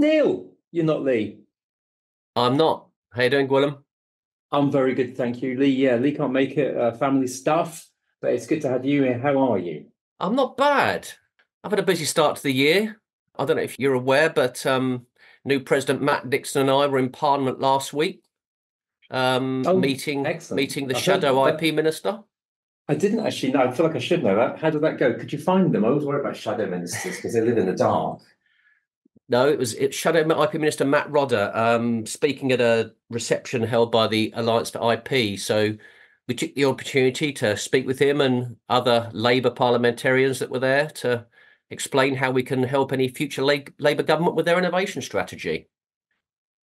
Neil, you're not Lee. I'm not. How you doing, Gwilym? I'm very good, thank you, Lee. Yeah, Lee can't make it. Uh, family stuff, but it's good to have you here. How are you? I'm not bad. I've had a busy start to the year. I don't know if you're aware, but um, new President Matt Dixon and I were in Parliament last week, um, Oh, meeting excellent. meeting the heard shadow that- IP minister. I didn't actually know. I feel like I should know that. How did that go? Could you find them? I always worry about shadow ministers because they live in the dark. No, it was it Shadow IP Minister Matt Rodda um, speaking at a reception held by the Alliance to IP. So we took the opportunity to speak with him and other Labour parliamentarians that were there to explain how we can help any future La- Labour government with their innovation strategy.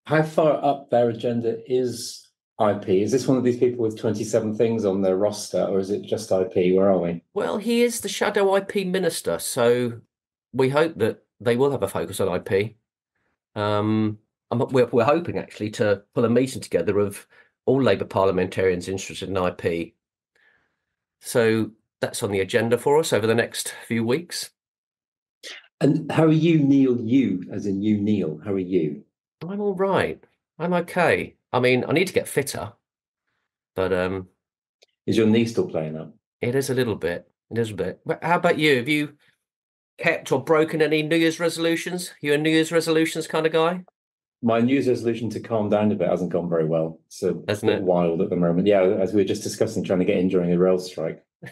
How far up their agenda is IP? Is this one of these people with 27 things on their roster, or is it just IP? Where are we? Well, he is the Shadow IP Minister, so we hope that they will have a focus on IP. Um, I'm, we're, we're hoping actually to pull a meeting together of all Labour parliamentarians interested in IP. So that's on the agenda for us over the next few weeks. And how are you, Neil? You, as in you, Neil. How are you? I'm all right. I'm okay. I mean, I need to get fitter, but um, Is your knee still playing up? it is a little bit. It is a bit. But how about you? Have you kept or broken any New Year's resolutions? You a New Year's resolutions kind of guy? My New Year's resolution to calm down a bit hasn't gone very well. So it's a bit it? wild at the moment. Yeah, as we were just discussing, trying to get in during a rail strike.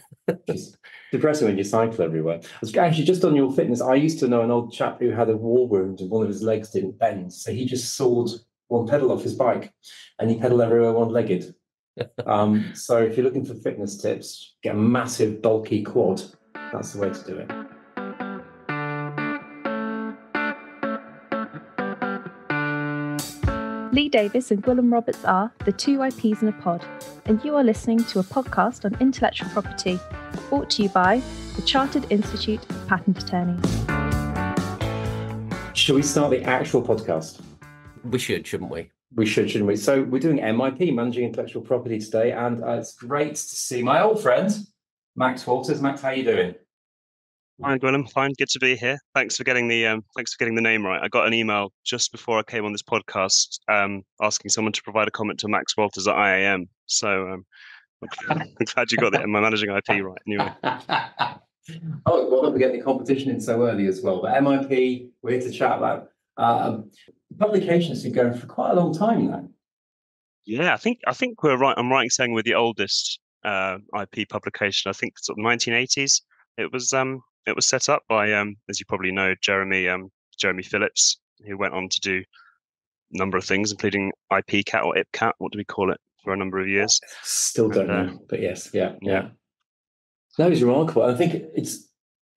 It's depressing when you cycle everywhere. I was Actually, just on your fitness, I used to know an old chap who had a war wound and one of his legs didn't bend. So he just sawed one pedal off his bike and he pedaled everywhere one legged. um, so if you're looking for fitness tips, get a massive bulky quad. That's the way to do it. Lee Davis and Gwilym Roberts are the two IPs in a pod, and you are listening to a podcast on intellectual property brought to you by the Chartered Institute of Patent Attorneys. Shall we start the actual podcast? We should, shouldn't we? We should, shouldn't we? So we're doing MIP, Managing Intellectual Property today, and uh, it's great to see my old friend, Max Walters. Max, how are you doing? Hi, Gwilym. Fine, good to be here. Thanks for getting the um, thanks for getting the name right. I got an email just before I came on this podcast um, asking someone to provide a comment to Max Walters at IAM. So um, I'm glad you got the, my managing IP right. Anyway, oh, well, don't forget the competition in so early as well. But MIP, we're here to chat about. Um, publication's been going for quite a long time now. yeah, I think I think we're right. I'm right in saying we're the oldest uh, IP publication. I think sort of 1980s. It was um it was set up by um as you probably know Jeremy um Jeremy Phillips who went on to do a number of things including IPKat or IPKat. What do we call it for a number of years? Still don't And, uh, know, but yes, yeah, yeah. yeah. That was remarkable. I think it's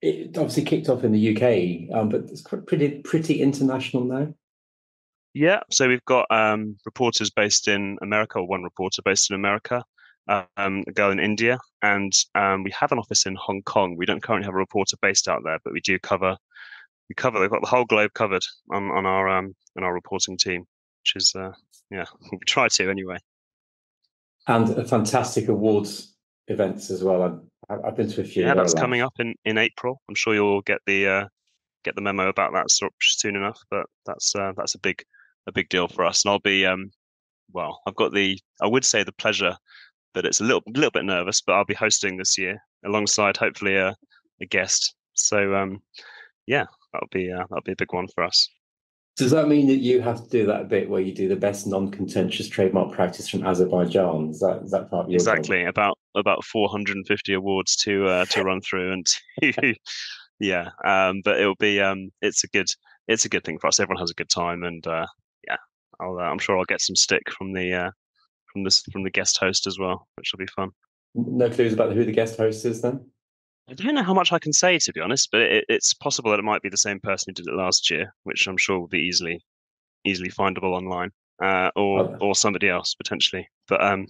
it obviously kicked off in the UK, um, but it's pretty pretty international now. Yeah, so we've got um, reporters based in America, or one reporter based in America, um, a girl in India, and um, we have an office in Hong Kong. We don't currently have a reporter based out there, but we do cover. We cover. We've got the whole globe covered on on our um on our reporting team, which is uh, yeah, we try to anyway. and a fantastic awards events as well. I've, I've been to a few. Yeah, that's coming up in in April. I'm sure you'll get the uh, get the memo about that soon enough. But that's uh, that's a big a big deal for us, and I'll be um well, I've got the I would say the pleasure, but it's a little little bit nervous, but I'll be hosting this year alongside hopefully a a guest. So um yeah, that'll be uh, that'll be a big one for us. Does that mean that you have to do that bit where you do the best non-contentious trademark practice from Azerbaijan? Is that is that part of your exactly about about 450 awards to uh, to run through and to yeah um but it'll be um it's a good it's a good thing for us everyone has a good time and uh yeah i'll uh, i'm sure i'll get some stick from the uh from this from the guest host as well which will be fun No clues about who the guest host is then? i don't know how much i can say to be honest but it, it's possible that it might be the same person who did it last year which i'm sure will be easily easily findable online uh or Okay. or somebody else potentially but um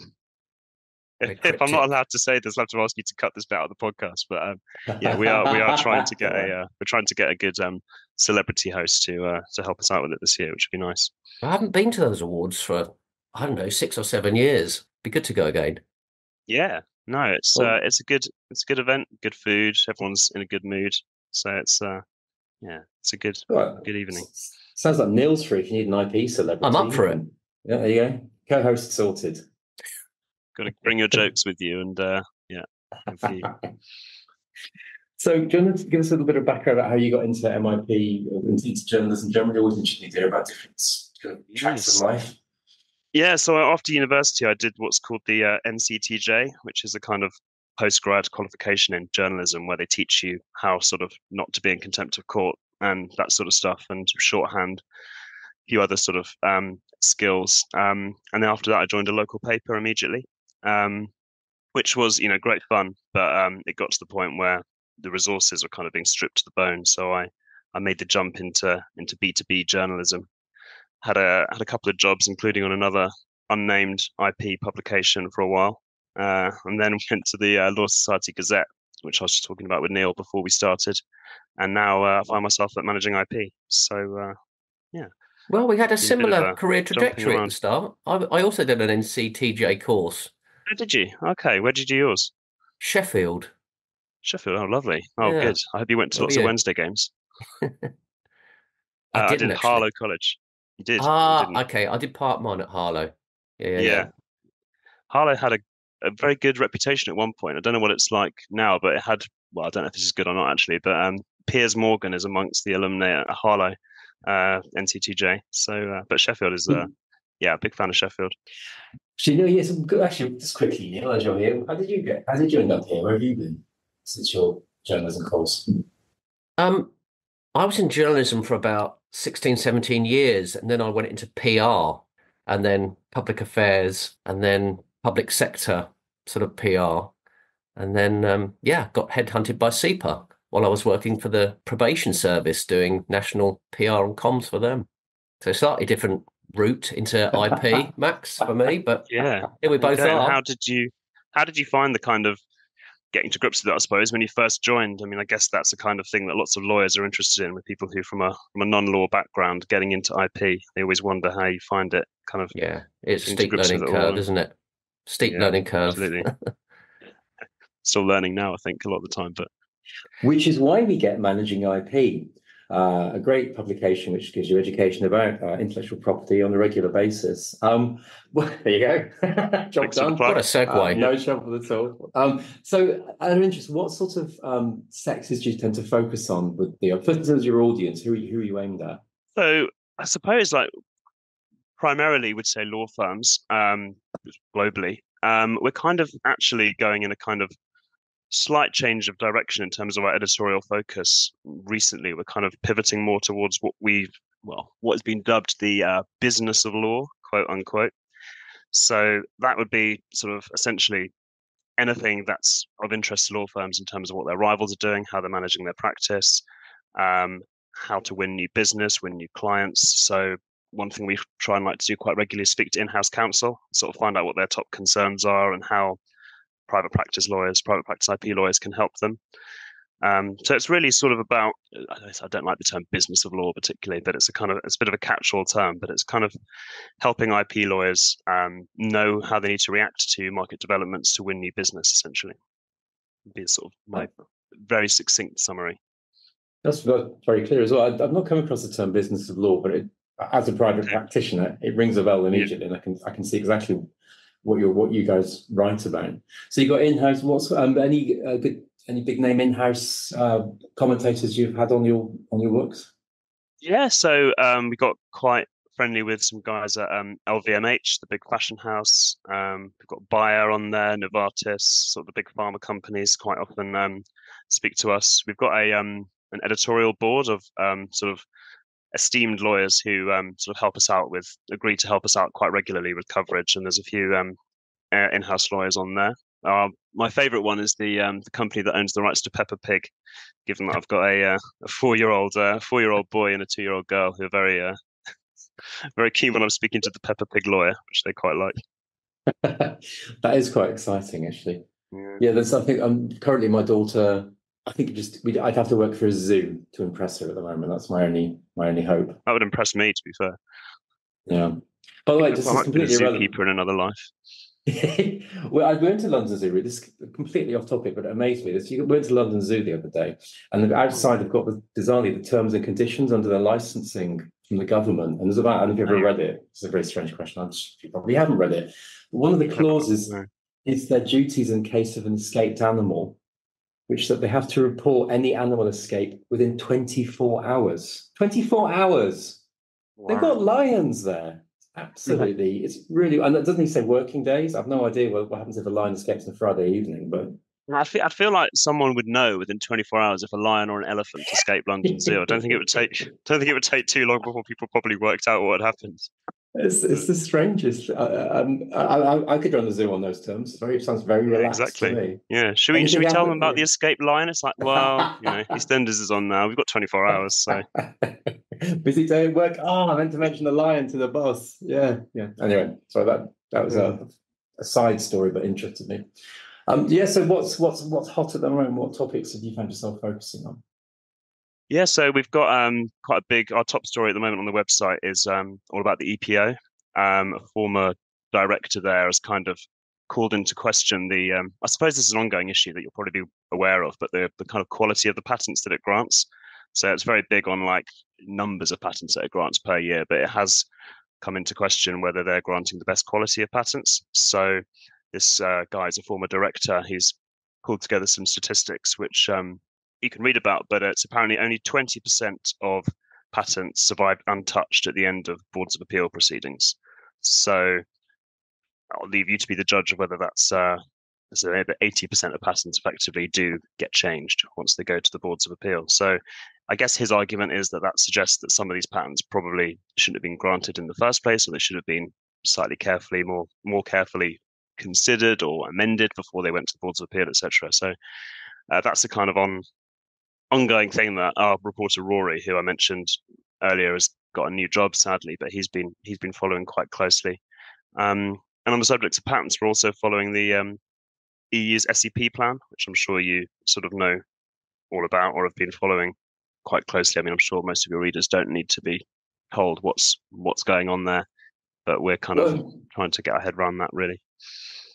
Very if I'm not allowed to say this, I'll have to ask you to cut this bit out of the podcast. But um, yeah, we are we are trying to get a uh, we're trying to get a good um celebrity host to uh, to help us out with it this year, which would be nice. I haven't been to those awards for I don't know six or seven years. Be good to go again. Yeah, no, it's uh, it's a good it's a good event, good food, everyone's in a good mood, so it's uh yeah, It's a good Right. good evening. Sounds like Neil's free if you need an IP celebrity. I'm up for it. Yeah, there you go. Co-host sorted. Got to bring your jokes with you, and uh, yeah, you. So, do you want to give us a little bit of background about how you got into MIP, into journalism generally? Always interesting to hear about different of tracks Yes. of life. Yeah, so after university, I did what's called the uh, NCTJ, which is a kind of postgrad qualification in journalism where they teach you how sort of not to be in contempt of court and that sort of stuff, and shorthand, a few other sort of um, skills. Um, and then after that, I joined a local paper immediately, um, which was you know great fun, but um, it got to the point where the resources were kind of being stripped to the bone. So I I made the jump into into B two B journalism had a had a couple of jobs, including on another unnamed IP publication for a while, uh, and then went to the uh, Law Society Gazette, which I was just talking about with Neil before we started, and now uh, I find myself at managing IP. So uh, Well, we had a similar a career trajectory at the start. I, I also did an NCTJ course, oh, did you? Okay, where did you do yours? Sheffield. Sheffield. Oh, lovely. Oh, Yeah. good. I hope you went to lots of? Wednesday games. I Uh, didn't did. Harlow College. You did. Ah, didn't. okay. I did part mine at Harlow. Yeah, yeah, yeah. yeah. Harlow had a, a very good reputation at one point. I don't know what it's like now, but it had, well, I don't know if this is good or not actually, but um, Piers Morgan is amongst the alumni at Harlow, uh, NCTJ. So, uh, but Sheffield is, uh, yeah, a big fan of Sheffield. Actually, no, yes, good. Actually, just quickly, Neil, as you're here, how did you get? How did you end up here? Where have you been since your journalism course? Um, I was in journalism for about 16, 17 years, and then I went into PR and then public affairs and then public sector sort of PR. And then, um, yeah, got headhunted by CIPA while I was working for the probation service doing national PR and comms for them. So slightly different route into IP, Max, for me, but Yeah. here we both Okay, are. How did you, how did you find the kind of getting to grips with it, I suppose, when you first joined? I mean, I guess that's the kind of thing that lots of lawyers are interested in with people who from a, from a non-law background getting into IP. They always wonder how you find it kind of Yeah, it's a steep learning it all, curve, isn't it? Steep Yeah, learning curve. absolutely. Still learning now, I think, a lot of the time, but Which is why we get Managing IP, uh, a great publication which gives you education about uh, intellectual property on a regular basis. Um, well, there you go. Job Thanks for done. What a segue. Uh, no trouble at all. Um, so, out of interest, what sort of um, sectors do you tend to focus on with the first in terms of your audience? Who are you, who are you aimed at? So I suppose like primarily would say law firms um, globally. Um, we're kind of actually going in a kind of slight change of direction in terms of our editorial focus recently. We're kind of pivoting more towards what we've well, what has been dubbed the uh, business of law, quote unquote. So that would be sort of essentially anything that's of interest to law firms in terms of what their rivals are doing, how they're managing their practice, um, how to win new business, win new clients. So one thing we try and like to do quite regularly is speak to in-house counsel, sort of find out what their top concerns are and how private practice lawyers, private practice IP lawyers can help them. Um, so it's really sort of about I don't- like the term business of law particularly, but it's a kind of it's a bit of a catch-all term, but it's kind of helping IP lawyers um, know how they need to react to market developments to win new business. Essentially, Would be sort of my very succinct summary. That's very clear as well. I've not come across the term business of law, but it, as a private practitioner, it rings a bell immediately, and I can I can see exactly what you what you guys write about. So you got in-house. What's um, any uh, good any big name in-house uh, commentators you've had on your on your works? Yeah, so um, we got quite friendly with some guys at um, LVMH, the big fashion house. Um, we've got Bayer on there, Novartis, sort of the big pharma companies quite often um, speak to us. We've got a um, an editorial board of um, sort of esteemed lawyers who um, sort of help us out with, agree to help us out quite regularly with coverage. And there's a few um, uh, in-house lawyers on there. Uh, my favourite one is the um, the company that owns the rights to Peppa Pig. Given that I've got a, uh, a four-year-old uh, four-year-old boy and a two-year-old girl who are very uh, very keen when I'm speaking to the Peppa Pig lawyer, which they quite like. that is quite exciting, actually. Yeah. Yeah, there's something. Um, currently, my daughter. I think just we, I'd have to work for a zoo to impress her at the moment. That's my only my only hope. That would impress me, to be fair. Yeah. By the way, just might is be a completely irrelevant. zookeeper in another life. well, I went to London Zoo. This is completely off topic, but it amazed me. This you went to London Zoo the other day, and outside they've got the bizarrely the terms and conditions under their licensing from the government. And there's about I don't know if you've ever read it. It's a very strange question. I'm just, you probably haven't read it. But one of the clauses is their duties in case of an escaped animal, which that they have to report any animal escape within 24 hours. 24 hours. Wow. They've got lions there. Absolutely. Mm-hmm. It's really, and doesn't he say working days? I've no idea what, what happens if a lion escapes on Friday evening, but. I feel, I feel like someone would know within 24 hours if a lion or an elephant escaped London Zoo. I don't think it would take. Don't think it would take too long before people probably worked out what had happened. It's, it's the strangest. Uh, um, I, I, I, could run the zoo on those terms. very sounds very relaxed. exactly. Yeah. Should we should we tell them about the escape lion? It's like, well, you know, EastEnders is on now. We've got 24 hours, so busy doing work. Oh, I meant to mention the lion to the boss. Yeah, yeah. Anyway, so that that was a, a side story, but interested me. Um, yeah. So what's what's what's hot at the moment? What topics have you found yourself focusing on? Yeah, so we've got um, quite a big. Our top story at the moment on the website is um, all about the EPO. Um, a former director there has kind of called into question the. Um, I suppose this is an ongoing issue that you'll probably be aware of, but the the kind of quality of the patents that it grants. So it's very big on like numbers of patents that it grants per year, but it has come into question whether they're granting the best quality of patents. So this uh, guy is a former director. He's pulled together some statistics which um, you can read about, but it's apparently only 20% of patents survive untouched at the end of boards of appeal proceedings. So I'll leave you to be the judge of whether that's uh, so 80% of patents effectively do get changed once they go to the boards of appeal. So I guess his argument is that that suggests that some of these patents probably shouldn't have been granted in the first place, or they should have been slightly carefully, more more carefully considered or amended before they went to the boards of appeal, etc. So uh, that's the kind of on ongoing thing that our reporter Rory, who I mentioned earlier, has got a new job sadly, but he's been he's been following quite closely. Um, and on the subject of patents, we're also following the um, EU's SEP plan, which I'm sure you sort of know all about or have been following quite closely. I mean, I'm sure most of your readers don't need to be told what's what's going on there, but we're kind of trying to get our head around that really.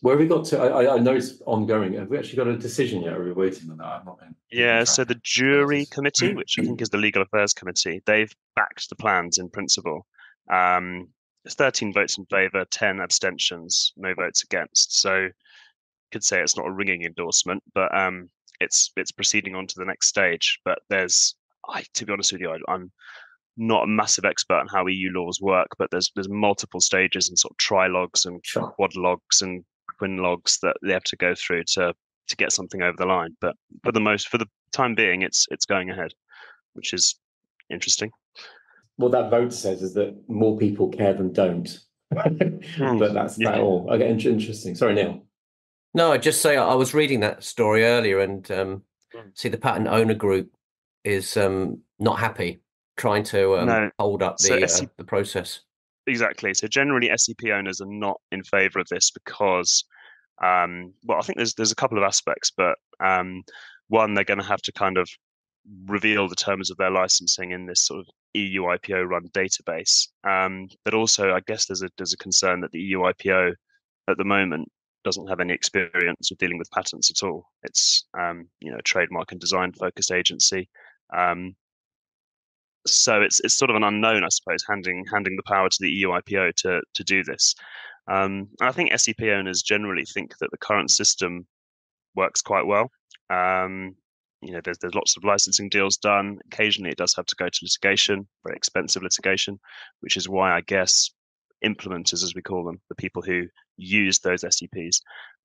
Where have we got to? I, I know it's ongoing. Have we actually got a decision yet? Are we waiting on that? I'm not yeah, so the JURI committee, which I think is the legal affairs committee, they've backed the plans in principle. Um, it's 13 votes in favour, 10 abstentions, no votes against. So you could say it's not a ringing endorsement, but um, it's it's proceeding on to the next stage. But there's, I to be honest with you, I, I'm not a massive expert on how EU laws work, but there's there's multiple stages and sort of trilogues and sure. quadlogs and quin logs that they have to go through to to get something over the line. But for the most, for the time being, it's it's going ahead, which is interesting. What that vote says is that more people care than don't. Hmm, but that's yeah. that all. Okay, interesting. Sorry, Neil. No, I just say I was reading that story earlier and um, hmm. see the patent owner group is um, not happy, trying to um, no. hold up the so uh, the process. Exactly. So generally, SEP owners are not in favour of this because, um, well, I think there's there's a couple of aspects, but um, one, they're going to have to kind of reveal the terms of their licensing in this sort of EU IPO run database. Um, but also, I guess there's a there's a concern that the EU IPO at the moment doesn't have any experience with dealing with patents at all. It's um, you know a trademark and design focused agency. Um, so it's it's sort of an unknown, I suppose, handing handing the power to the EU IPO to to do this. Um, I think SEP owners generally think that the current system works quite well. Um, you know, there's there's lots of licensing deals done. Occasionally, it does have to go to litigation, very expensive litigation, which is why I guess implementers, as we call them, the people who use those SEPs,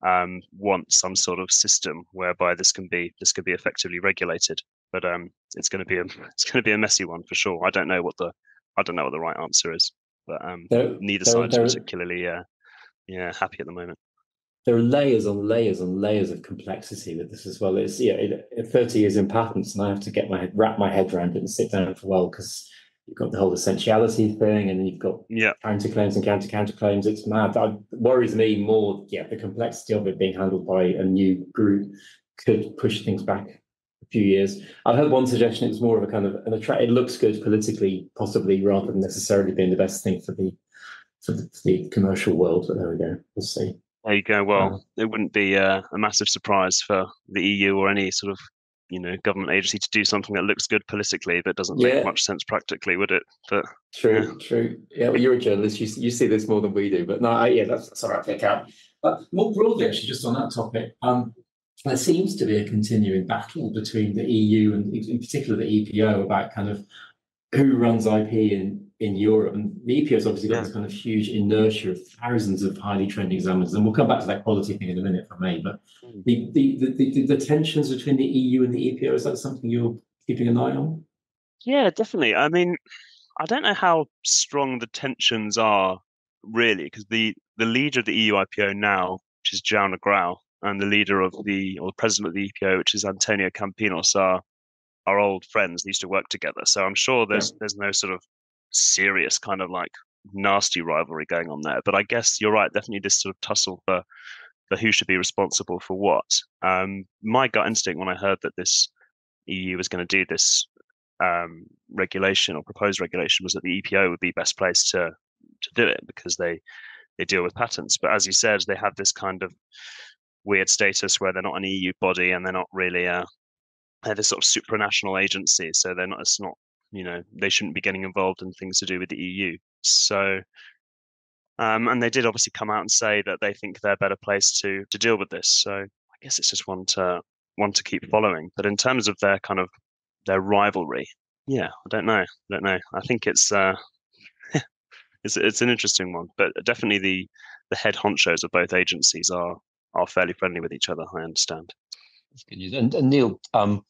um, want some sort of system whereby this can be this can be effectively regulated but um, it's going to be a it's going to be a messy one for sure. I don't know what the I don't know what the right answer is, but um, there, neither side is particularly uh, yeah happy at the moment. There are layers on layers on layers of complexity with this as well. It's yeah, it, thirty years in patents, and I have to get my head, wrap my head around it and sit down for a while because you've got the whole essentiality thing, and then you've got yeah. counterclaims and counter counterclaims. It's mad. That worries me more. Yeah, the complexity of it being handled by a new group could push things back few years. I've heard one suggestion. It's more of a kind of an attract. It looks good politically, possibly, rather than necessarily being the best thing for the for the, for the commercial world. But there we go. We'll see. There you go. Well, it wouldn't be uh, a massive surprise for the EU or any sort of you know government agency to do something that looks good politically but doesn't Yeah. make much sense practically, would it? But True, true. Yeah, well, you're a journalist. You you see this more than we do, but no, I, yeah, that's, that's all right. Pick out. But more broadly, actually, just on that topic, um, there seems to be a continuing battle between the EU and, in particular, the EPO about kind of who runs IP in in Europe. And the EPO has obviously got Yeah. this kind of huge inertia of thousands of highly trained examiners, and we'll come back to that quality thing in a minute for me. But Mm. the the, the the the tensions between the EU and the EPO is that something you're keeping an eye on? Yeah, definitely. I mean, I don't know how strong the tensions are really, because the the leader of the EU IPO now, which is João Negrão, and the leader of the or the president of the EPO, which is Antonio Campinos, are are old friends. They used to work together. So I'm sure there's there's no sort of serious kind of like nasty rivalry going on there. But I guess you're right. Definitely this sort of tussle for for who should be responsible for what. Um, my gut instinct when I heard that this EU was going to do this um, regulation or proposed regulation was that the EPO would be best placed to to do it because they they deal with patents. But as you said, they have this kind of weird status where they're not an EU body and they're not really a they're this sort of supranational agency. So they're not it's not you know they shouldn't be getting involved in things to do with the EU. So um, and they did obviously come out and say that they think they're better placed to to deal with this. So I guess it's just one to one to keep following. But in terms of their kind of their rivalry, yeah, I don't know. I don't know. I think it's uh, it's it's an interesting one, but definitely the the head honchos of both agencies are are fairly friendly with each other. I understand. That's good news. And, and Neil, um,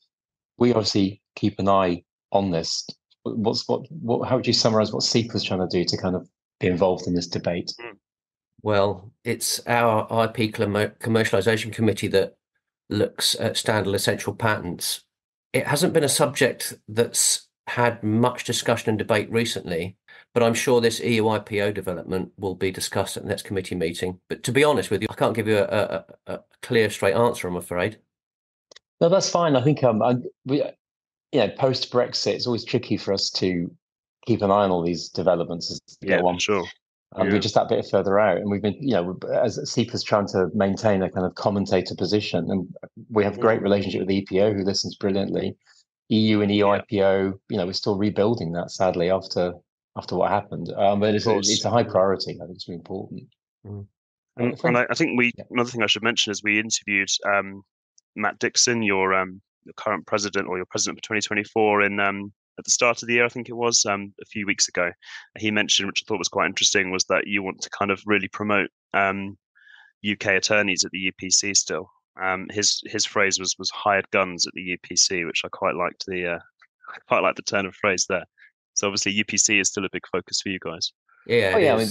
we obviously keep an eye on this. What's what? What? How would you summarise what CIPA's trying to do to kind of be involved in this debate? Well, it's our IP commer- commercialization committee that looks at standard essential patents. It hasn't been a subject that's had much discussion and debate recently, but I'm sure this EU IPO development will be discussed at the next committee meeting. But to be honest with you, I can't give you a, a, a- a clear, straight answer, I'm afraid. No, that's fine. I think um, I, we, you know, post Brexit, it's always tricky for us to keep an eye on all these developments as they Yeah, go on. sure. And Yeah. we're just that bit further out, and we've been, you know, as CIPA's trying to maintain a kind of commentator position, and we have a great Mm. relationship with the EPO, who listens brilliantly. EU and EIPO, you know, we're still rebuilding that sadly after after what happened. Um, but it's a, it's a high priority. I think it's really important. Mm. And And, from- and I, I think we Yeah. another thing I should mention is we interviewed um, Matt Dixon, your um, your current president or your president for 2024, in um, at the start of the year, I think it was um, a few weeks ago. He mentioned, which I thought was quite interesting, was that you want to kind of really promote um, UK attorneys at the UPC still. Um, his his phrase was was hired guns at the UPC, which I quite liked the uh, I quite like the turn of phrase there. So obviously UPC is still a big focus for you guys. Yeah, Oh, it yeah, I mean.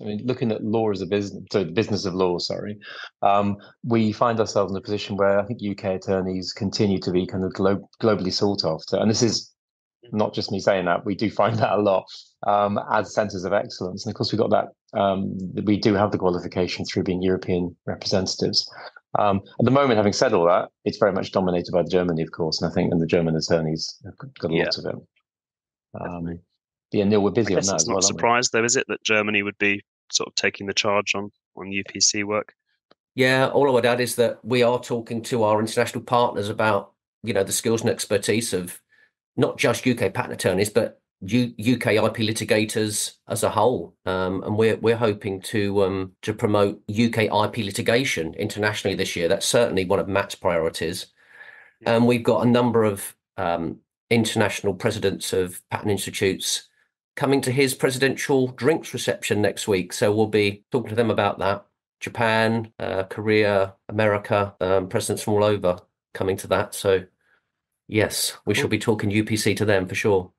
I mean, looking at law as a business, so the business of law, sorry, um, we find ourselves in a position where I think UK attorneys continue to be kind of glo- globally sought after. And this is not just me saying that, we do find that a lot um, as centres of excellence. And of course, we've got that, um, we do have the qualification through being European representatives. Um, at the moment, having said all that, it's very much dominated by Germany, of course, and I think and the German attorneys have got a Yeah. lot of it. Um, yeah, Neil, we're busy I on guess that it's as not well. a surprise though, is it, that Germany would be sort of taking the charge on on UPC work? Yeah, all I would add is that we are talking to our international partners about, you know, the skills and expertise of not just UK patent attorneys, but U- UK IP litigators as a whole. Um, and we're we're hoping to um, to promote UK IP litigation internationally this year. That's certainly one of Matt's priorities. And we've got a number of um, international presidents of patent institutes coming to his presidential drinks reception next week. So we'll be talking to them about that. Japan, uh, Korea, America, um, presidents from all over coming to that. So, yes, we shall be talking UPC to them for sure.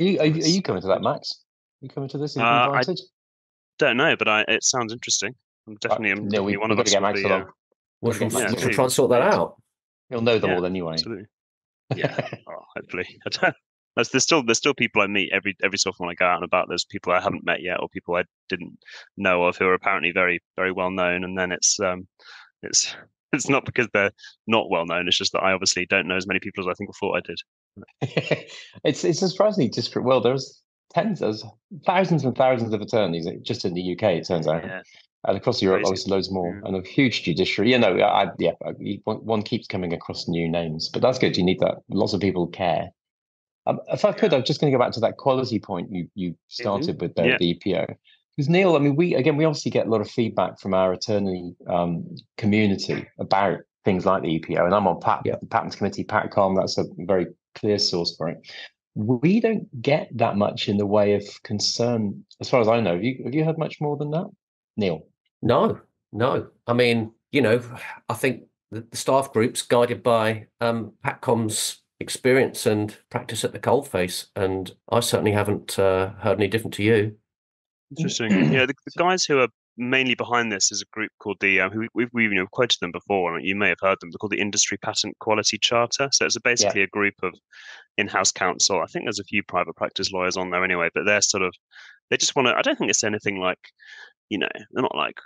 Are you, are, you- are you coming to that, Max? Are you coming to this? Have you Uh, I- invited? Don't know, but I, it sounds interesting. I'm definitely, I'm Neil, we, one we've of got to us. get will Max be, uh, along. We Gotta shall, get Max Yeah, we along. try and sort that out. He'll know them yeah, all anyway. Absolutely. Yeah. oh, hopefully. There's, there's still there's still people I meet every every so often when I go out and about. There's people I haven't met yet, or people I didn't know of who are apparently very very well known. And then it's um it's it's not because they're not well known. It's just that I obviously don't know as many people as I think I thought I did. it's it's a surprisingly disparate world. There's tens, there's thousands and thousands of attorneys uh, just in the UK. It turns out. Yeah. And across Europe, Crazy. obviously loads more, Yeah. and a huge judiciary. You know, I, yeah, one keeps coming across new names, but that's good. You need that. Lots of people care. Um, if I could, I'm just going to go back to that quality point you you started with there, Yeah. the EPO. Because Neil, I mean, we again, we obviously get a lot of feedback from our attorney um, community about things like the EPO, and I'm on pat- Yeah. the patents committee, PatCom. That's a very clear source for it. We don't get that much in the way of concern, as far as I know. Have you have you heard much more than that, Neil? No, no. I mean, you know, I think the, the staff groups guided by um, Patcom's experience and practice at the coalface, and I certainly haven't uh, heard any different to you. Interesting. yeah, the, the guys who are mainly behind this is a group called the uh, who we- we've we've you know quoted them before. and You may have heard them. They're called the Industry Patent Quality Charter. So it's a, basically a group of in-house counsel. I think there's a few private practice lawyers on there anyway, but they're sort of they just want to. I don't think it's anything like you know they're not like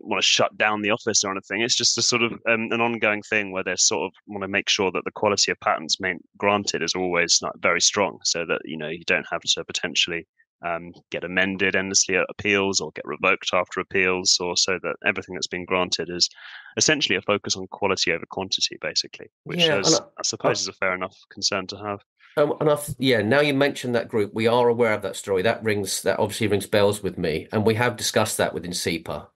want to shut down the office or anything. It's just a sort of um, an ongoing thing where they sort of want to make sure that the quality of patents main, granted is always like very strong, so that you know you don't have to potentially um, get amended endlessly at appeals or get revoked after appeals, or so that everything that's been granted is essentially a focus on quality over quantity, basically, which Yeah, and is, I- I suppose is a fair enough concern to have. Um, and I th- yeah, now you mentioned that group, we are aware of that story. That rings, that obviously rings bells with me, and we have discussed that within CIPA.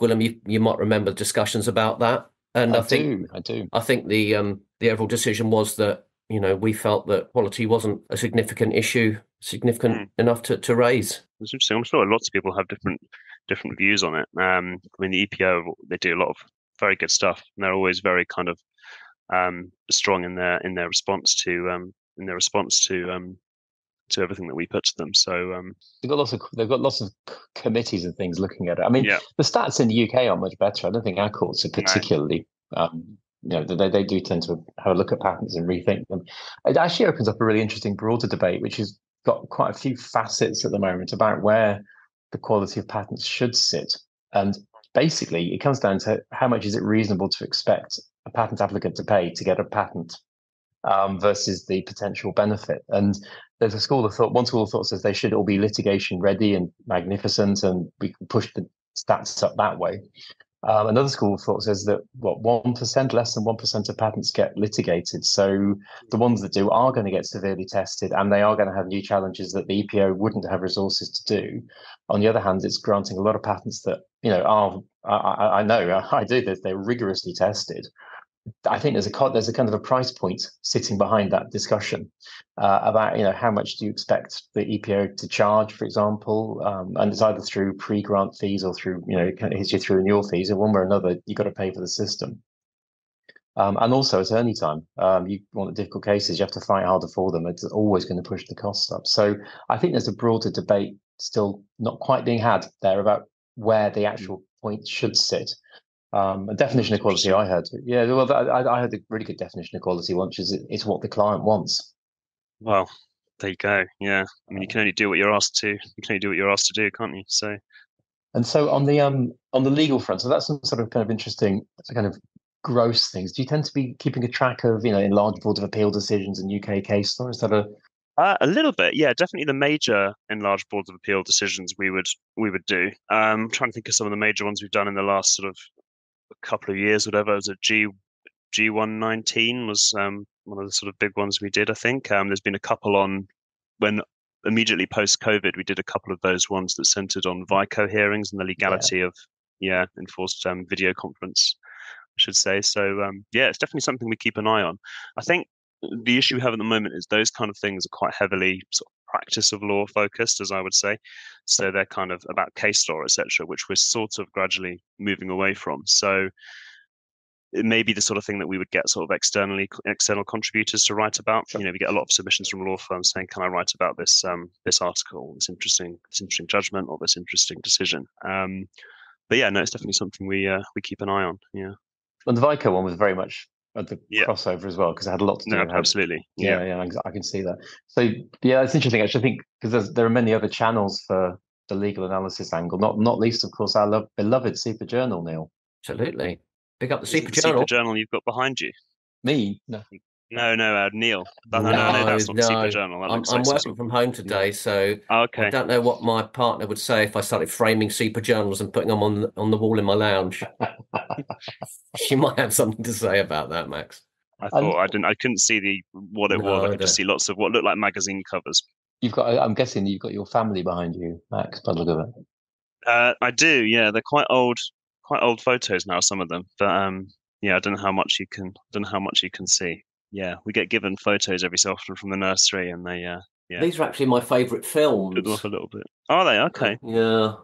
Gwilym, you, you might remember discussions about that, and I, I, think do, I do. I think the um the overall decision was that you know we felt that quality wasn't a significant issue, significant Mm. enough to, to raise. It's interesting. I'm sure lots of people have different different views on it. Um, I mean, the EPO they do a lot of very good stuff, and they're always very kind of um, strong in their in their response to um, in their response to um, to everything that we put to them. So um, They've got lots of they've got lots of committees and things looking at it. I mean, Yeah. the stats in the UK aren't much better. I don't think our courts are particularly. Um, you know, they they do tend to have a look at patents and rethink them. It actually opens up a really interesting broader debate, which has got quite a few facets at the moment about where the quality of patents should sit. And basically, it comes down to how much is it reasonable to expect a patent applicant to pay to get a patent um, versus the potential benefit. And there's a school of thought. One school of thought says they should all be litigation ready and magnificent, and we can push the stats up that way. Um, another school of thought says that what one percent, less than one percent of patents get litigated. So the ones that do are going to get severely tested, and they are going to have new challenges that the EPO wouldn't have resources to do. On the other hand, it's granting a lot of patents that you know are I, I, I know I do this. They're rigorously tested. I think there's a co- there's a kind of a price point sitting behind that discussion uh, about you know how much do you expect the EPO to charge, for example, um, and it's either through pre-grant fees or through you know it kind of hits you through renewal fees, and one way or another you've got to pay for the system. Um, and also attorney time. Um, you want the difficult cases, you have to fight harder for them. It's always going to push the costs up. So I think there's a broader debate still not quite being had there about where the actual point should sit. Um, a definition of quality I heard, yeah, well, I, I heard a really good definition of quality once, is it's what the client wants. well, there you go. Yeah, I mean, you can only do what you're asked to. You can only do what you're asked to do, can't you? So And so on the um on the legal front, so that's some sort of kind of interesting kind of gross things. Do you tend to be keeping a track of you know enlarged board of appeal decisions and UK case law? Is that a Uh, a little bit, yeah. Definitely the major enlarged boards of appeal decisions we would we would do. Um, I'm trying to think of some of the major ones we've done in the last sort of couple of years, whatever. It was a G G119 was um, one of the sort of big ones we did. I think um, there's been a couple on when immediately post COVID we did a couple of those ones that centered on VICO hearings and the legality of yeah enforced um, video conference. I should say so. Um, yeah, it's definitely something we keep an eye on. I think the issue we have at the moment is those kind of things are quite heavily sort of practice of law focused, as I would say. So they're kind of about case law, etc., which we're sort of gradually moving away from. So it may be the sort of thing that we would get sort of externally external contributors to write about. You know, we get a lot of submissions from law firms saying, "Can I write about this um, this article, this interesting this interesting judgment, or this interesting decision?" Um, but yeah, no, it's definitely something we uh, we keep an eye on. Yeah, and the Vico one was very much at the Yeah. crossover as well because it had a lot to do no, with absolutely. yeah, yeah, I can- I can see that. So yeah, it's interesting. Actually, I think because there are many other channels for the legal analysis angle. Not not least, of course, our love, beloved CIPA Journal, Neil. Absolutely. Pick up the Is it CIPA Journal. Journal you've got behind you. Me, no, hmm. No, no, uh, Neil. No, no, no, no, that's not No, Super. Journal. That I'm, looks I'm working from home today, so Oh, okay. I don't know what my partner would say if I started framing CIPA journals and putting them on on the wall in my lounge. she might have something to say about that, Max. I And- thought I didn't. I couldn't see the what it was. No, I I could just see lots of what looked like magazine covers. You've got. I'm guessing you've got your family behind you, Max. By the look of it. Uh, I do. Yeah, they're quite old, quite old photos now. Some of them, but um, yeah, I don't know how much you can. Don't know how much you can see. Yeah, we get given photos every so often from the nursery, and they uh, Yeah. These are actually my favourite films. put them off a little bit. Are they okay? Yeah.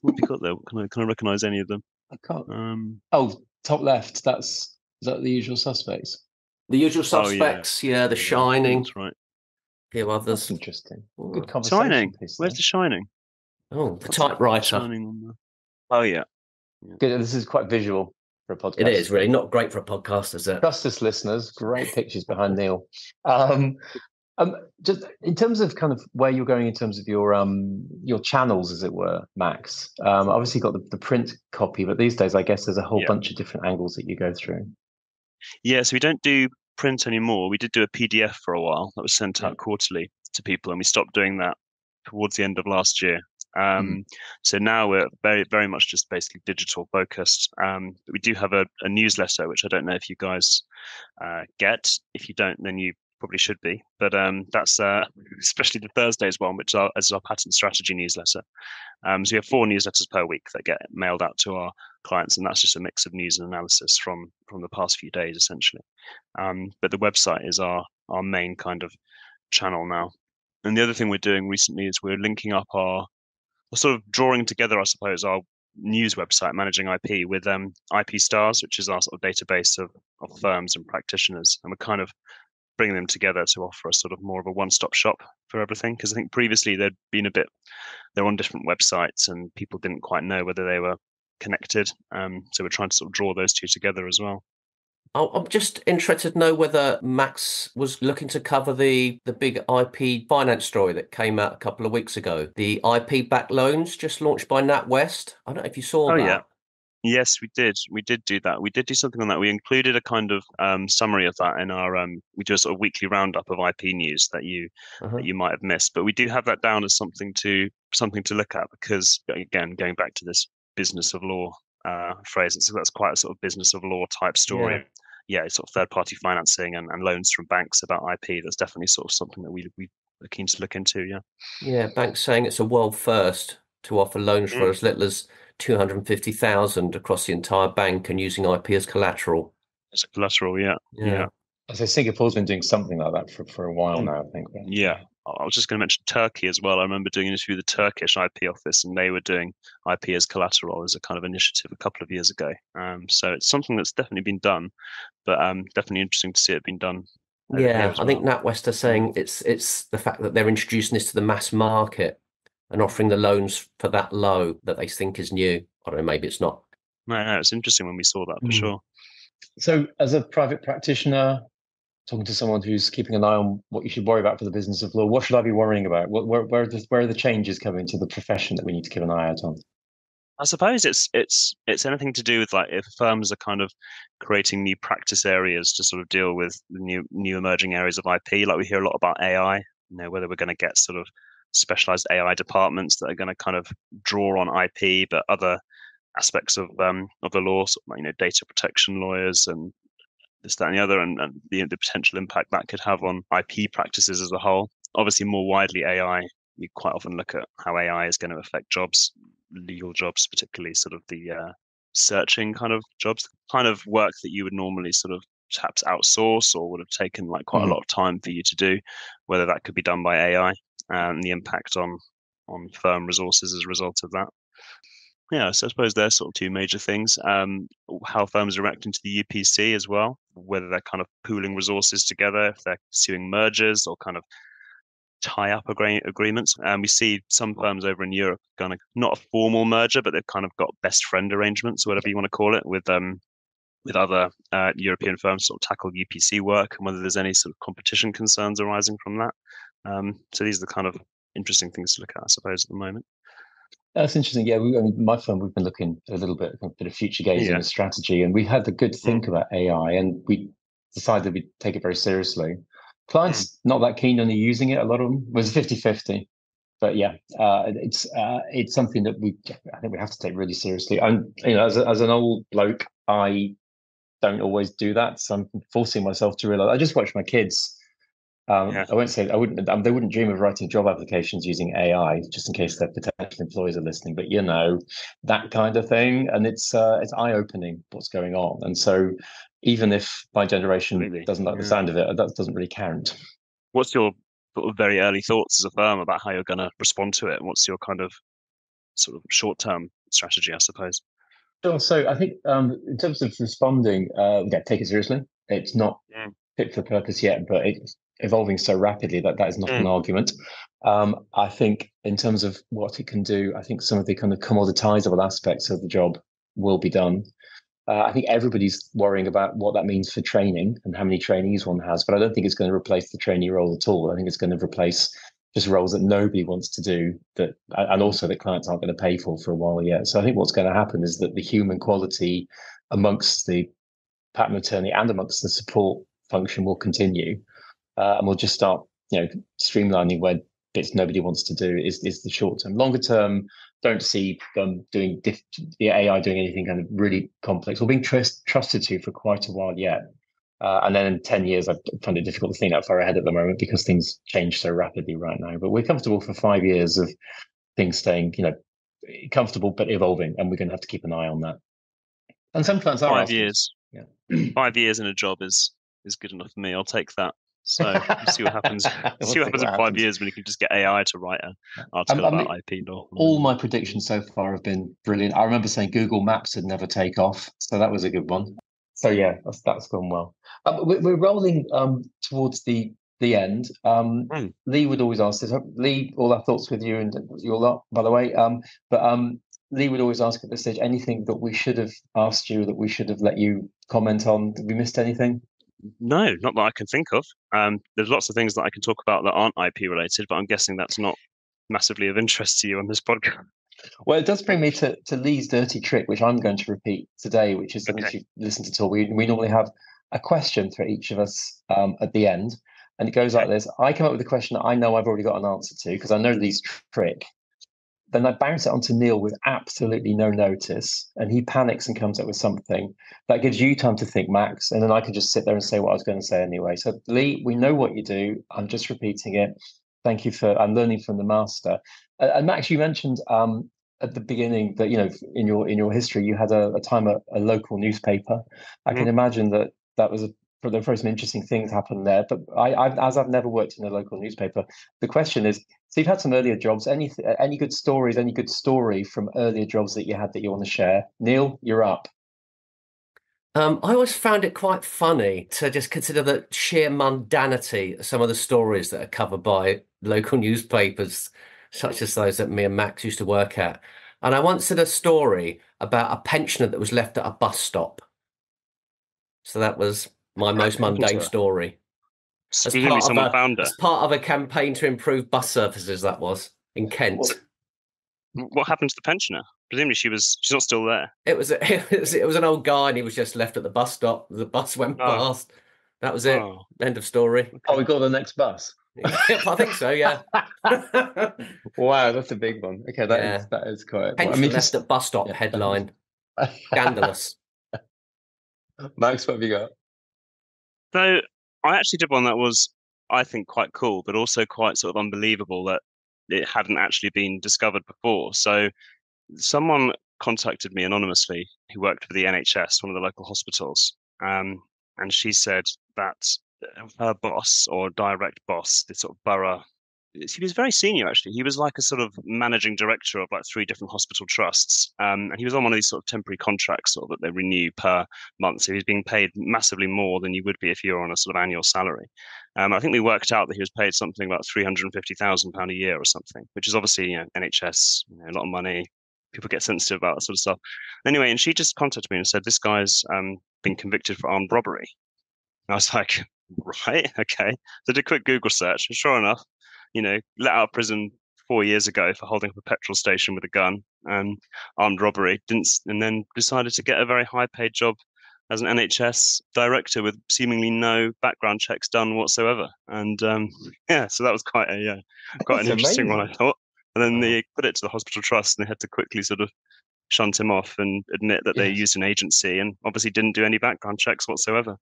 What have you got there? Can I can I recognise any of them? I can't. Um, Oh, top left. That's is that the usual suspects? The usual Oh, yeah. suspects, yeah, The Shining, That's right. a few That's others. interesting. Oh, Good conversation Shining. piece Where's the Shining? Oh, the What's it- typewriter. Shining on the. Oh yeah. Good. This is quite visual for a podcast. It is really not great for a podcast, is it? Trust us, listeners. Great pictures behind Neil. Um, um, just in terms of kind of where you're going in terms of your um your channels, as it were, Max. Um, obviously got the, the print copy, but these days I guess there's a whole Yeah. bunch of different angles that you go through. Yeah, so we don't do print anymore. We did do a PDF for a while that was sent out quarterly to people, and we stopped doing that towards the end of last year. Um, So now we're very, very much just basically digital focused. Um, we do have a, a newsletter, which I don't know if you guys uh, get. If you don't, then you probably should be. But um, that's uh, especially the Thursdays one, which are, is our patent strategy newsletter. Um, so we have four newsletters per week that get mailed out to our clients, and that's just a mix of news and analysis from from the past few days, essentially. Um, but the website is our our main kind of channel now. And the other thing we're doing recently is we're linking up our, sort of drawing together, I suppose, our news website, managing IP, with um, IP Stars, which is our sort of database of, of firms and practitioners, and we're kind of bringing them together to offer a sort of more of a one-stop shop for everything. Because I think previously they'd been a bit, they're on different websites, and people didn't quite know whether they were connected. Um, so we're trying to sort of draw those two together as well. I- I'm just interested to know whether Max was looking to cover the the big IP finance story that came out a couple of weeks ago. The IP backed loans just launched by NatWest. I don't know if you saw Oh, that. yeah. Yes, we did. We did do that. We did do something on that. We included a kind of um, summary of that in our. Um, we do a sort of weekly roundup of IP news that you Uh-huh. that you might have missed. But we do have that down as something to something to look at because again, going back to this business of law uh, phrase, it's, that's quite a sort of business of law type story. Yeah. Yeah, sort of third party financing and, and loans from banks about IP. That's definitely sort of something that we we are keen to look into. Yeah. Yeah, banks saying it's a world first to offer loans for Mm. as little as 250,000 across the entire bank and using IP as collateral. As a collateral. Yeah. Yeah. I So Singapore's been doing something like that for, for a while Mm. now, I think. Yeah, I I was just going to mention Turkey as well. I remember doing an interview with the Turkish IP office, and they were doing IP as collateral as a kind of initiative a couple of years ago. Um, so it's something that's definitely been done, but um, definitely interesting to see it being done. Yeah, as I think well. NatWest are saying it's it's the fact that they're introducing this to the mass market and offering the loans for that low that they think is new. I don't know, maybe it's not. No, no, it's interesting when we saw that for Mm. sure. So, as a private practitioner, talking to someone who's keeping an eye on what you should worry about for the business of law, what should I be worrying about? Where, where, are the, where are the changes coming to the profession that we need to keep an eye out on? I suppose it's it's it's anything to do with like if firms are kind of creating new practice areas to sort of deal with new new emerging areas of IP. Like we hear a lot about AI, you know, whether we're going to get sort of specialized AI departments that are going to kind of draw on IP, but other aspects of um of the law, sort of you know, data protection lawyers and this, that, and the other, and, and the the potential impact that could have on IP practices as a whole. Obviously, more widely, AI. You quite often look at how AI is going to affect jobs, legal jobs, particularly sort of the uh, searching kind of jobs, kind of work that you would normally sort of perhaps outsource or would have taken like quite Mhm. a lot of time for you to do, whether that could be done by AI and the impact on on firm resources as a result of that. Yeah, so I suppose there's sort of two major things. Um, how firms are reacting to the UPC as well, whether they're kind of pooling resources together, if they're pursuing mergers or kind of tie up agree- agreements. And we see some firms over in Europe kind of not a formal merger, but they've kind of got best friend arrangements, whatever you want to call it, with um with other uh, European firms sort of tackle UPC work and whether there's any sort of competition concerns arising from that. Um, so these are the kind of interesting things to look at, I suppose, at the moment. That's interesting. Yeah, we, I mean, my firm, we've been looking a little bit, a bit of future gazing Yeah. and strategy, and we had the good think about AI, and we decided we'd take it very seriously. Clients not that keen on using it. A lot of them it was 50-50. But yeah, uh, it's uh, it's something that we I think we have to take really seriously. And you know, as a, as an old bloke, I don't always do that. So I'm forcing myself to realize. I just watch my kids. Um, Yeah. I won't say I wouldn't. Um, they wouldn't dream of writing job applications using AI, just in case their potential employees are listening. But you know, that kind of thing, and it's uh, it's eye opening what's going on. And so, even if my generation doesn't like the sound of it, that doesn't really count. What's your sort of very early thoughts as a firm about how you're going to respond to it? What's your kind of sort of short term strategy, I suppose? Sure. So I think um, in terms of responding, uh, yeah, take it seriously. It's not Mm. Fit for purpose yet, but it's evolving so rapidly that that is not an Mm. argument. Um, I think in terms of what it can do, I think some of the kind of commoditizable aspects of the job will be done. Uh, I think everybody's worrying about what that means for training and how many trainees one has, but I don't think it's going to replace the trainee role at all. I think it's going to replace just roles that nobody wants to do that and also that clients aren't going to pay for for a while yet so i think what's going to happen is that the human quality amongst the patent attorney and amongst the support function will continue uh, and we'll just start you know streamlining where bits nobody wants to do is, is the short term longer term don't see them doing diff- the ai doing anything kind of really complex or being trust, trusted to for quite a while yet uh, and then in 10 years, I find it difficult to think that far ahead at the moment because things change so rapidly right now. But we're comfortable for five years of things staying, you know, comfortable but evolving, and we're going to have to keep an eye on that. And some clients are Five asking years. Yeah. Five years in a job is is good enough for me. I'll take that. So we'll see what happens. We'll see what happens in five happens. years when you can just get AI to write an article I mean, about IP law. All my predictions so far have been brilliant. I remember saying Google Maps would never take off, so that was a good one. So yeah, that's that's gone well. Um, we're, we're rolling um, towards the the end. Um, Mm. Lee would always ask this. Lee, all our thoughts with you and your lot, by the way. Um, but um, Lee would always ask at this stage anything that we should have asked you that we should have let you comment on. Did we missed anything? No, not that I can think of. Um, there's lots of things that I can talk about that aren't IP related, but I'm guessing that's not massively of interest to you on this podcast. Well, it does bring me to, to Lee's dirty trick, which I'm going to repeat today, which is something Okay. you've listened to all. We, we normally have a question for each of us um, at the end. And it goes like this I come up with a question that I know I've already got an answer to because I know Lee's trick. Then I bounce it onto Neil with absolutely no notice, and he panics and comes up with something that gives you time to think, Max, and then I can just sit there and say what I was going to say anyway. So, Lee, we know what you do. I'm just repeating it. Thank you for. I'm learning from the master. Uh, and Max, you mentioned um, at the beginning that you know in your in your history you had a, a time at a local newspaper. I can imagine that that was a there were some interesting things happened there. But I, I, as I've never worked in a local newspaper, the question is: so you've had some earlier jobs. Any any good stories? Any good story from earlier jobs that you had that you want to share? Neil, you're up. Um, I always found it quite funny to just consider the sheer mundanity of some of the stories that are covered by local newspapers, such as those that me and Max used to work at. And I once did a story about a pensioner that was left at a bus stop. So that was my most mundane Pensioner. story. As part, of someone a, found her. as part of a campaign to improve bus services, that was in Kent. What- What happened to the pensioner? Presumably she was she's not still there. It was, a, it was it was an old guy, and he was just left at the bus stop. The bus went Oh. past. That was it. Oh, End of story. Oh, we got the next bus. Yep, I think so. Yeah. wow, that's a big one. Okay, that is Yeah. that is quite. Pensioner I mean, left at bus stop yeah, headline. Scandalous. Max, what have you got? So I actually did one that was, I think, quite cool, but also quite sort of unbelievable that it hadn't actually been discovered before. So someone contacted me anonymously who worked for the NHS, one of the local hospitals, um, and she said that her boss or direct boss, the sort of borough, he was very senior actually. He was like a sort of managing director of like three different hospital trusts, um, and he was on one of these sort of temporary contracts, sort of that they renew per month. So he was being paid massively more than you would be if you were on a sort of annual salary. Um, I think we worked out that he was paid something about three hundred and fifty thousand pound a year or something, which is obviously you know, NHS, you know, a lot of money. People get sensitive about that sort of stuff. Anyway, and she just contacted me and said this guy's um, been convicted for armed robbery. And I was like, right, okay. So I did a quick Google search, and sure enough, you know, let out of prison four years ago for holding up a petrol station with a gun and armed robbery. Didn't, and then decided to get a very high paid job as an NHS director with seemingly no background checks done whatsoever. And um, yeah, so that was quite a uh, quite That's an interesting one, I thought. And then they put it to the hospital trust, and they had to quickly sort of shunt him off and admit that they used an agency, and obviously didn't do any background checks whatsoever.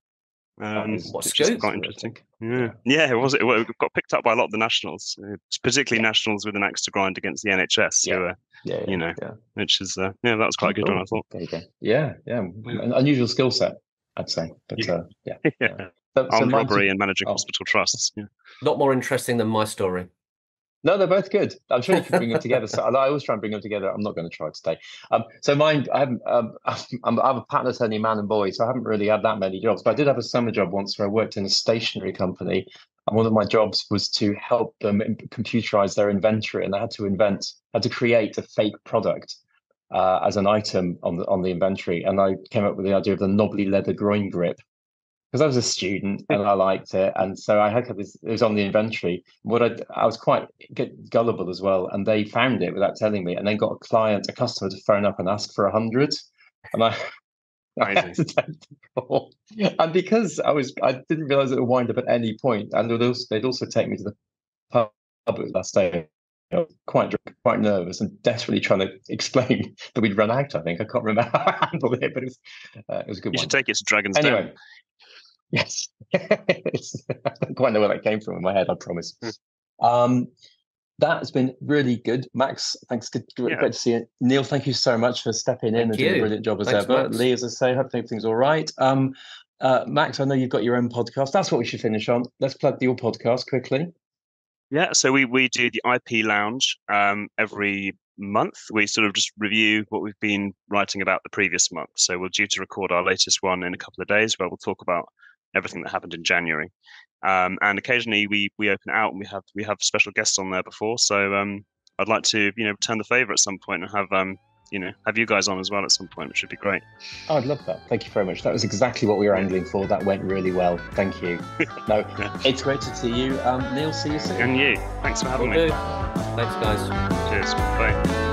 Um, is What which is quite interesting. Yeah, yeah, it was. It got picked up by a lot of the nationals, particularly Yeah. nationals with an axe to grind against the NHS. Yeah. Who, uh, Yeah, You know, yeah. which is uh, yeah, that was quite a good one, I thought. There you go. Yeah, yeah. An unusual skill set, I'd say. But Yeah. uh, yeah. yeah, So, so armed a- robbery and managing oh. hospital trusts. Yeah. Not more interesting than my story. No, they're both good. I'm sure you can bring them together. So I always try and bring them together. I'm not going to try today. Um, so mine, I haven't. Um, I'm, I'm a patent attorney, man and boy, so I haven't really had that many jobs. But I did have a summer job once where I worked in a stationery company, and one of my jobs was to help them computerize their inventory, and I had to invent, had to create a fake product uh, as an item on the on the inventory, and I came up with the idea of the knobbly leather groin grip. Because I was a student and I liked it, and so I had this. It was on the inventory. What I I was quite gullible as well, and they found it without telling me, and then got a client, a customer, to phone up and ask for a hundred, and I. I had to take the call. And because I was, I didn't realize it would wind up at any point, and they'd also, they'd also take me to the pub last day. You know, quite quite nervous, and desperately trying to explain that we'd run out. I think I can't remember how I handled it, but it was uh, it was a good You one. should take it to Dragon's Den. Yes, I don't quite know where that came from in my head. I promise. Hmm. Um, that's been really good, Max. Thanks, good, Yeah. great to see you. Neil, thank you so much for stepping in Thank and doing a brilliant job as Thanks, ever. Max. Lee, as I say, hope everything's all right. Um, uh, Max, I know you've got your own podcast. That's what we should finish on. Let's plug your podcast quickly. Yeah, so we we do the IP Lounge um, every month. We sort of just review what we've been writing about the previous month. So we're due to record our latest one in a couple of days, where we'll talk about everything that happened in January. Um, and occasionally we we open out and we have we have special guests on there before. So um, I'd like to you know return the favor at some point and have um you know have you guys on as well at some point, which would be great. Oh, I'd love that. Thank you very much. That was exactly what we were angling for. That went really well. Thank you. No, Yeah. it's great to see you. Um, Neil, see you soon. And you, thanks for having Will me. do. Thanks, guys. Cheers. Bye.